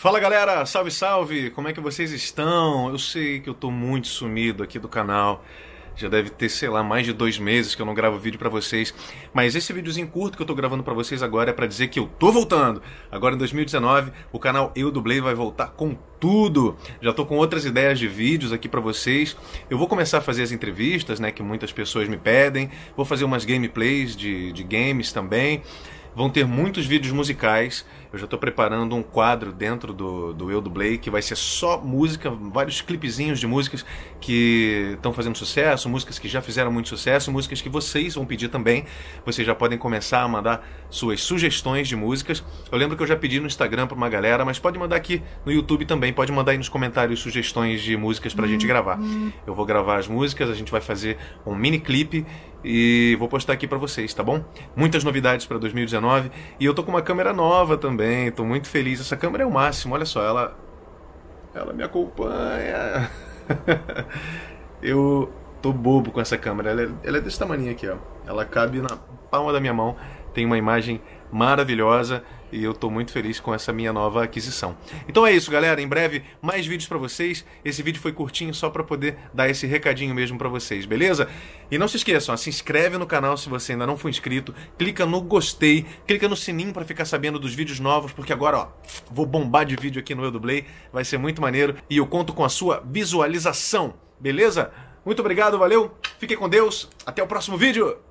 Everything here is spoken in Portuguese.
Fala galera, salve salve, como é que vocês estão? Eu sei que eu tô muito sumido aqui do canal. Já deve ter, sei lá, mais de dois meses que eu não gravo vídeo pra vocês. Mas esse videozinho curto que eu tô gravando pra vocês agora é pra dizer que eu tô voltando. Agora em 2019, o canal Eu Dublei vai voltar com tudo. Já tô com outras ideias de vídeos aqui pra vocês. Eu vou começar a fazer as entrevistas, né, que muitas pessoas me pedem. Vou fazer umas gameplays de, de games também. Vão ter muitos vídeos musicais. Eu já estou preparando um quadro dentro do, do Eu Dublei que vai ser só música, vários clipezinhos de músicas que estão fazendo sucesso, músicas que já fizeram muito sucesso, músicas que vocês vão pedir também. Vocês já podem começar a mandar suas sugestões de músicas. Eu lembro que eu já pedi no Instagram para uma galera, mas pode mandar aqui no YouTube também. Pode mandar aí nos comentários sugestões de músicas para a gente gravar. Eu vou gravar as músicas, a gente vai fazer um mini clipe e vou postar aqui para vocês, tá bom? Muitas novidades para 2019 e eu tô com uma câmera nova também, tô muito feliz. Essa câmera é o máximo, olha só, ela ela me acompanha. eu tô bobo com essa câmera, ela é, ela é desse tamanho aqui, ó. Ela cabe na palma da minha mão, tem uma imagem maravilhosa e eu estou muito feliz com essa minha nova aquisição. Então é isso, galera. Em breve, mais vídeos para vocês. Esse vídeo foi curtinho só para poder dar esse recadinho mesmo para vocês, beleza? E não se esqueçam, se inscreve no canal se você ainda não for inscrito, clica no gostei, clica no sininho para ficar sabendo dos vídeos novos, porque agora, ó, vou bombar de vídeo aqui no Eu Dublei, vai ser muito maneiro e eu conto com a sua visualização, beleza? Muito obrigado, valeu, fiquem com Deus, até o próximo vídeo!